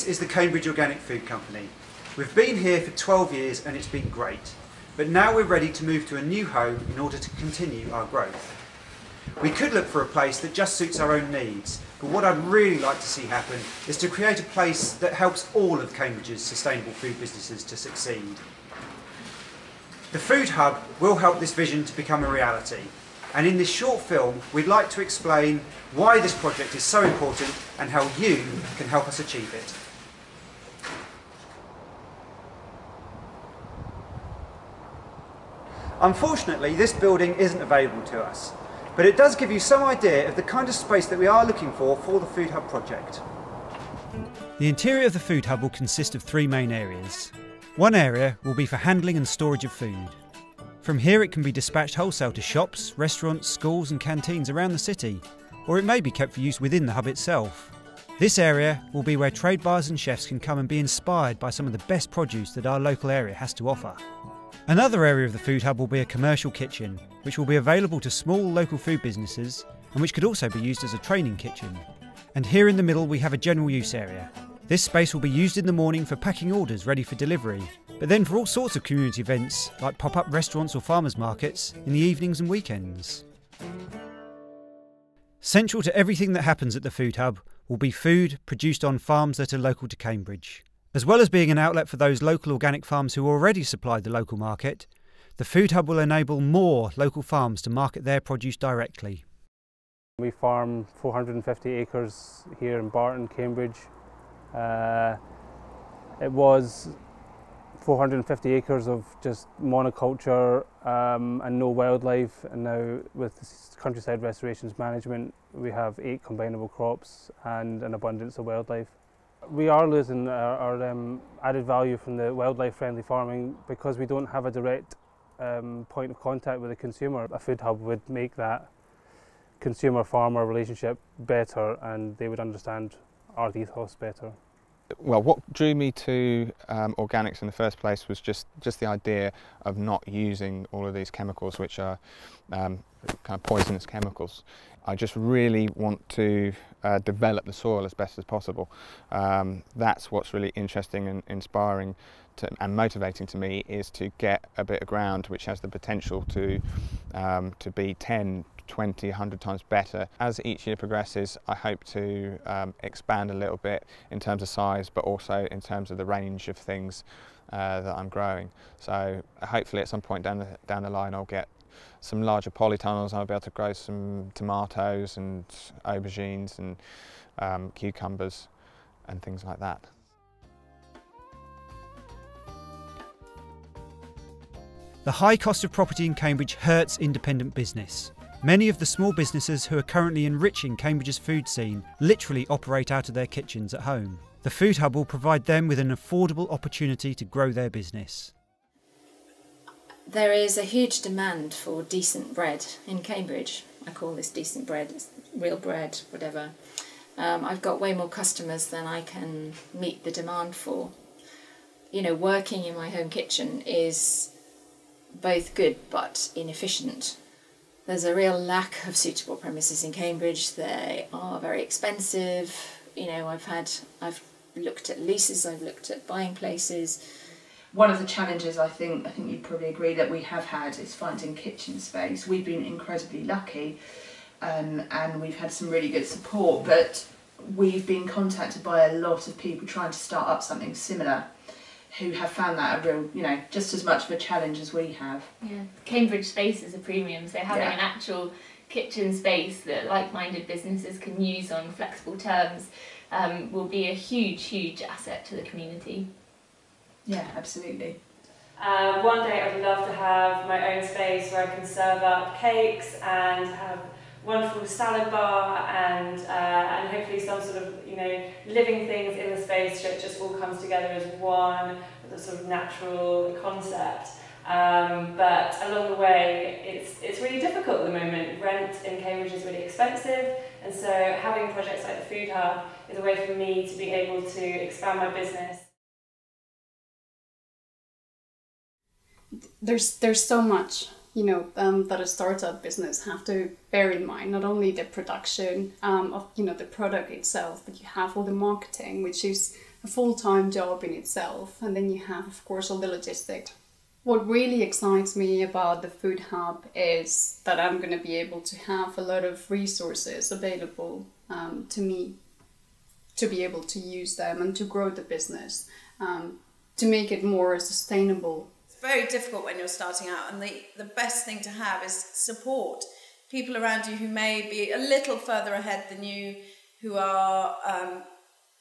This is the Cambridge Organic Food Company. We've been here for 12 years and it's been great. But now we're ready to move to a new home in order to continue our growth. We could look for a place that just suits our own needs, but what I'd really like to see happen is to create a place that helps all of Cambridge's sustainable food businesses to succeed. The Food Hub will help this vision to become a reality. And in this short film, we'd like to explain why this project is so important and how you can help us achieve it. Unfortunately, this building isn't available to us, but it does give you some idea of the kind of space that we are looking for for the Food Hub project. The interior of the Food Hub will consist of three main areas. One area will be for handling and storage of food. From here it can be dispatched wholesale to shops, restaurants, schools and canteens around the city, or it may be kept for use within the hub itself. This area will be where trade buyers and chefs can come and be inspired by some of the best produce that our local area has to offer. Another area of the food hub will be a commercial kitchen, which will be available to small local food businesses and which could also be used as a training kitchen. And here in the middle we have a general use area. This space will be used in the morning for packing orders ready for delivery, but then for all sorts of community events like pop up restaurants or farmers markets in the evenings and weekends. Central to everything that happens at the Food Hub will be food produced on farms that are local to Cambridge. As well as being an outlet for those local organic farms who already supply the local market, the Food Hub will enable more local farms to market their produce directly. We farm 450 acres here in Barton, Cambridge. Uh, it was 450 acres of just monoculture um, and no wildlife and now with countryside restorations management we have eight combinable crops and an abundance of wildlife. We are losing our, our um, added value from the wildlife friendly farming because we don't have a direct um, point of contact with the consumer. A food hub would make that consumer farmer relationship better and they would understand our ethos better. Well, what drew me to um, organics in the first place was just, just the idea of not using all of these chemicals, which are um, kind of poisonous chemicals. I just really want to uh, develop the soil as best as possible. Um, that's what's really interesting and inspiring to, and motivating to me is to get a bit of ground which has the potential to, um, to be 10, 20, 100 times better. As each year progresses, I hope to um, expand a little bit in terms of size, but also in terms of the range of things uh, that I'm growing. So hopefully at some point down the, down the line I'll get some larger polytunnels I'll be able to grow some tomatoes and aubergines and um, cucumbers and things like that. The high cost of property in Cambridge hurts independent business. Many of the small businesses who are currently enriching Cambridge's food scene literally operate out of their kitchens at home. The Food Hub will provide them with an affordable opportunity to grow their business. There is a huge demand for decent bread in Cambridge. I call this decent bread, it's real bread, whatever. Um, I've got way more customers than I can meet the demand for. You know, working in my home kitchen is both good but inefficient. There's a real lack of suitable premises in Cambridge. They are very expensive. You know, I've had, I've looked at leases, I've looked at buying places one of the challenges I think I think you'd probably agree that we have had is finding kitchen space. We've been incredibly lucky, um, and we've had some really good support. But we've been contacted by a lot of people trying to start up something similar, who have found that a real, you know, just as much of a challenge as we have. Yeah, Cambridge space is a premium, so having yeah. an actual kitchen space that like-minded businesses can use on flexible terms um, will be a huge, huge asset to the community. Yeah, absolutely. Uh, one day I'd love to have my own space where I can serve up cakes and have wonderful salad bar and uh, and hopefully some sort of you know living things in the space that just all comes together as one sort of natural concept. Um, but along the way, it's it's really difficult at the moment. Rent in Cambridge is really expensive, and so having projects like the Food Hub is a way for me to be able to expand my business. There's there's so much you know um, that a startup business have to bear in mind not only the production um, of you know the product itself but you have all the marketing which is a full time job in itself, and then you have, of course, all the logistics. What really excites me about the Food Hub is that I'm going to be able to have a lot of resources available um, to me to be able to use them and to grow the business, um, to make it more sustainable. It's very difficult when you're starting out, and the, the best thing to have is support. People around you who may be a little further ahead than you, who are um,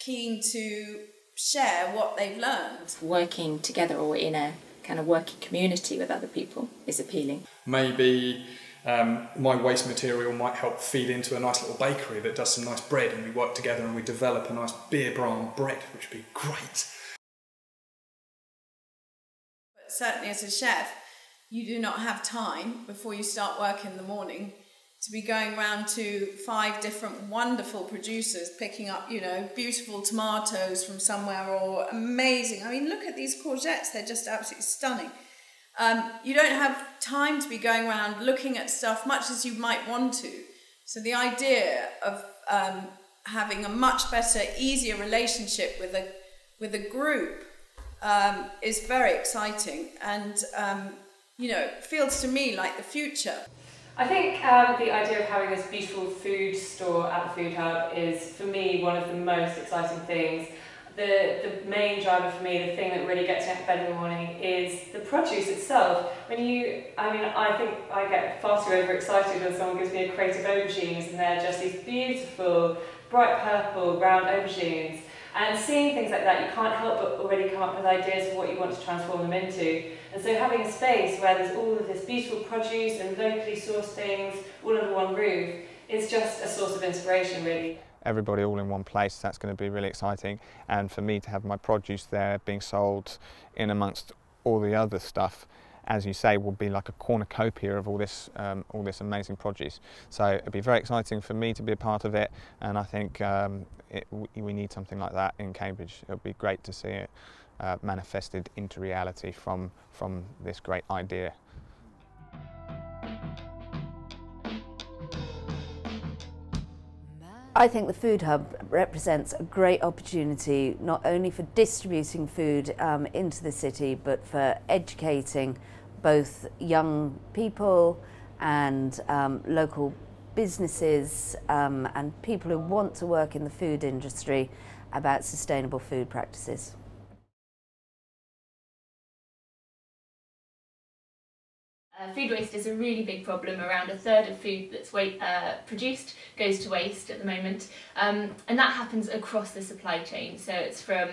keen to share what they've learned. Working together or in a kind of working community with other people is appealing. Maybe um, my waste material might help feed into a nice little bakery that does some nice bread, and we work together and we develop a nice beer brand bread, which would be great. Certainly, as a chef, you do not have time before you start work in the morning to be going around to five different wonderful producers picking up, you know, beautiful tomatoes from somewhere or amazing. I mean, look at these courgettes, they're just absolutely stunning. Um, you don't have time to be going around looking at stuff much as you might want to. So the idea of um, having a much better, easier relationship with a with a group um, is very exciting, and um, you know feels to me like the future. I think um, the idea of having this beautiful food store at the Food Hub is, for me, one of the most exciting things. The, the main driver for me, the thing that really gets me out of bed in the morning, is the produce itself. When you, I mean, I think I get far too overexcited when someone gives me a crate of aubergines and they're just these beautiful, bright purple, round aubergines. And seeing things like that, you can't help but already come up with ideas of what you want to transform them into. And so having a space where there's all of this beautiful produce and locally sourced things all under one roof is just a source of inspiration, really. Everybody all in one place, that's going to be really exciting. And for me to have my produce there being sold in amongst all the other stuff as you say, will be like a cornucopia of all this, um, all this amazing produce. So it'd be very exciting for me to be a part of it, and I think um, it, we need something like that in Cambridge. It would be great to see it uh, manifested into reality from, from this great idea. I think the Food Hub represents a great opportunity not only for distributing food um, into the city but for educating both young people and um, local businesses um, and people who want to work in the food industry about sustainable food practices. Uh, food waste is a really big problem. Around a third of food that's uh, produced goes to waste at the moment, um, and that happens across the supply chain. So it's from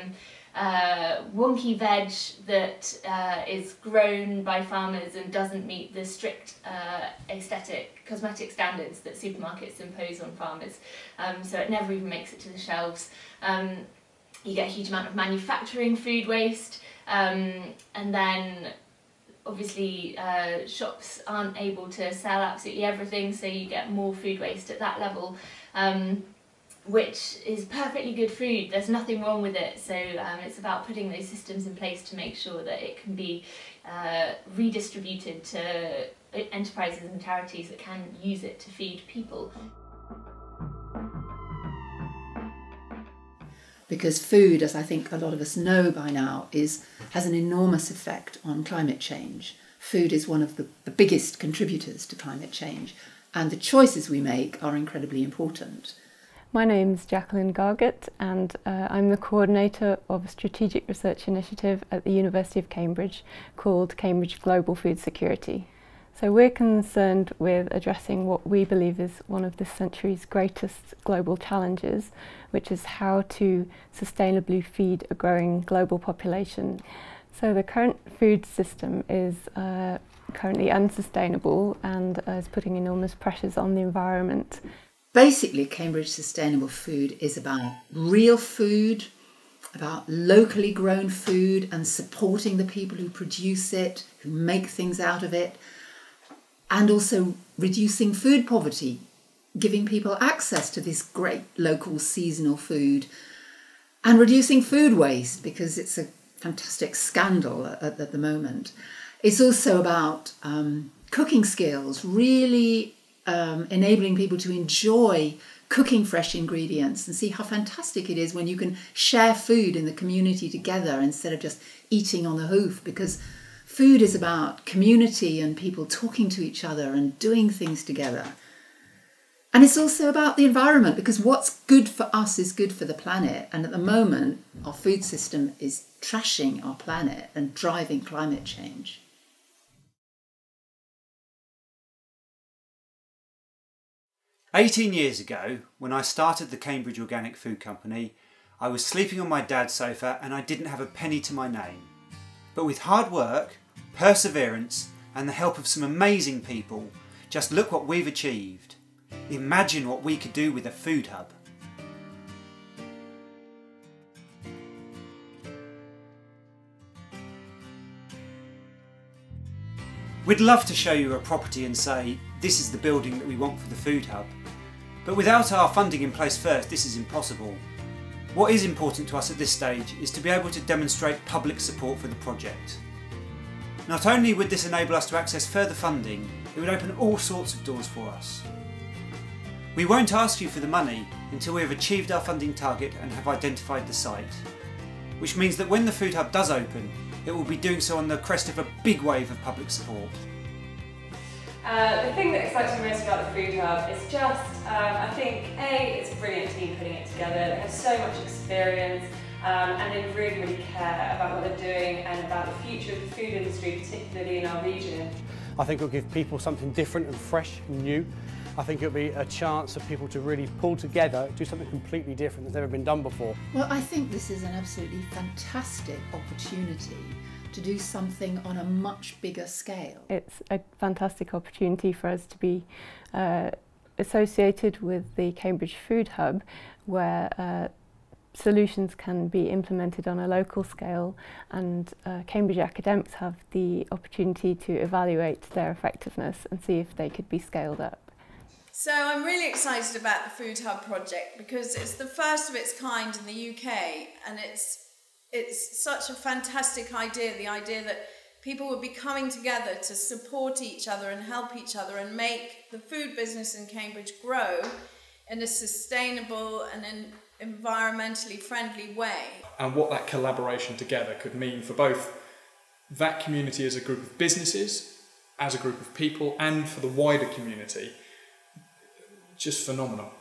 uh, wonky veg that uh, is grown by farmers and doesn't meet the strict uh, aesthetic cosmetic standards that supermarkets impose on farmers. Um, so it never even makes it to the shelves. Um, you get a huge amount of manufacturing food waste um, and then obviously uh, shops aren't able to sell absolutely everything so you get more food waste at that level. Um, which is perfectly good food. There's nothing wrong with it. So um, it's about putting those systems in place to make sure that it can be uh, redistributed to enterprises and charities that can use it to feed people. Because food, as I think a lot of us know by now, is has an enormous effect on climate change. Food is one of the, the biggest contributors to climate change, and the choices we make are incredibly important. My name is Jacqueline Garget and uh, I'm the coordinator of a strategic research initiative at the University of Cambridge called Cambridge Global Food Security. So we're concerned with addressing what we believe is one of this century's greatest global challenges, which is how to sustainably feed a growing global population. So the current food system is uh, currently unsustainable and uh, is putting enormous pressures on the environment. Basically, Cambridge Sustainable Food is about real food, about locally grown food and supporting the people who produce it, who make things out of it, and also reducing food poverty, giving people access to this great local seasonal food, and reducing food waste because it's a fantastic scandal at, at the moment. It's also about um, cooking skills, really um, enabling people to enjoy cooking fresh ingredients and see how fantastic it is when you can share food in the community together instead of just eating on the hoof because food is about community and people talking to each other and doing things together. And it's also about the environment because what's good for us is good for the planet. And at the moment, our food system is trashing our planet and driving climate change. Eighteen years ago, when I started the Cambridge Organic Food Company, I was sleeping on my dad's sofa and I didn't have a penny to my name. But with hard work, perseverance, and the help of some amazing people, just look what we've achieved. Imagine what we could do with a food hub. We'd love to show you a property and say, this is the building that we want for the food hub. But without our funding in place first, this is impossible. What is important to us at this stage is to be able to demonstrate public support for the project. Not only would this enable us to access further funding, it would open all sorts of doors for us. We won't ask you for the money until we have achieved our funding target and have identified the site. Which means that when the Food Hub does open, it will be doing so on the crest of a big wave of public support. Uh, the thing that excites me most about the Food Hub is just, um, I think, A, it's a brilliant team putting it together. They have so much experience um, and they really, really care about what they're doing and about the future of the food industry, particularly in our region. I think it'll give people something different and fresh and new. I think it'll be a chance for people to really pull together, do something completely different that's never been done before. Well, I think this is an absolutely fantastic opportunity to do something on a much bigger scale. It's a fantastic opportunity for us to be uh, associated with the Cambridge Food Hub where uh, solutions can be implemented on a local scale and uh, Cambridge academics have the opportunity to evaluate their effectiveness and see if they could be scaled up. So I'm really excited about the Food Hub project because it's the first of its kind in the UK and it's it's such a fantastic idea the idea that people would be coming together to support each other and help each other and make the food business in Cambridge grow in a sustainable and an environmentally friendly way. And what that collaboration together could mean for both that community as a group of businesses, as a group of people, and for the wider community, just phenomenal.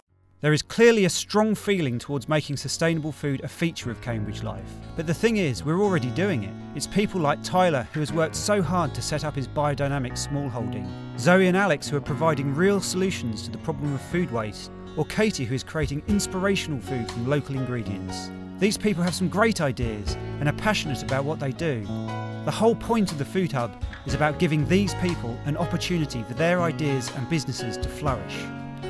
There is clearly a strong feeling towards making sustainable food a feature of Cambridge life. But the thing is, we're already doing it. It's people like Tyler who has worked so hard to set up his biodynamic small holding, Zoe and Alex who are providing real solutions to the problem of food waste, or Katie who is creating inspirational food from local ingredients. These people have some great ideas and are passionate about what they do. The whole point of the Food Hub is about giving these people an opportunity for their ideas and businesses to flourish.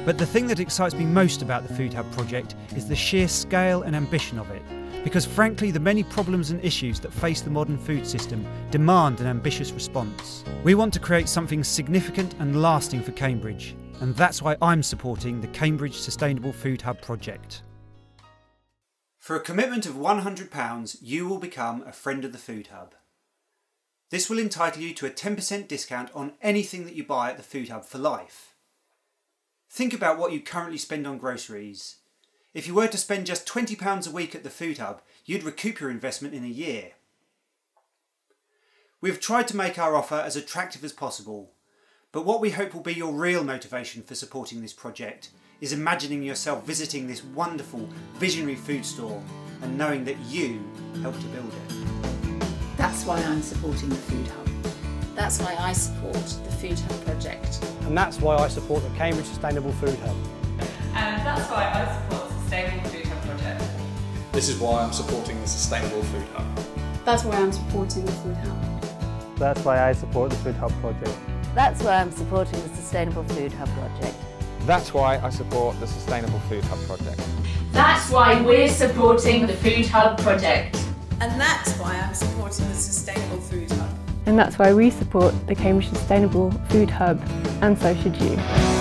But the thing that excites me most about the Food Hub project is the sheer scale and ambition of it. Because frankly, the many problems and issues that face the modern food system demand an ambitious response. We want to create something significant and lasting for Cambridge, and that's why I'm supporting the Cambridge Sustainable Food Hub project. For a commitment of £100, you will become a friend of the Food Hub. This will entitle you to a 10% discount on anything that you buy at the Food Hub for life. Think about what you currently spend on groceries. If you were to spend just £20 a week at the Food Hub, you'd recoup your investment in a year. We've tried to make our offer as attractive as possible, but what we hope will be your real motivation for supporting this project is imagining yourself visiting this wonderful, visionary food store and knowing that you helped to build it. That's why I'm supporting the Food Hub. That's why I support the Food Hub project. And that's why I support the Cambridge Sustainable Food Hub. And that's why I support the Sustainable Food Hub project. This is why I'm supporting the Sustainable Food Hub. That's why I'm supporting the Food Hub. That's why I support the Food Hub project. That's why I'm supporting the Sustainable Food Hub project. That's why I support the Sustainable Food Hub project. That's why we're supporting the Food Hub project. And that's why I'm supporting the Sustainable Food Hub. And that's why we support the Cambridge Sustainable Food Hub, and so should you.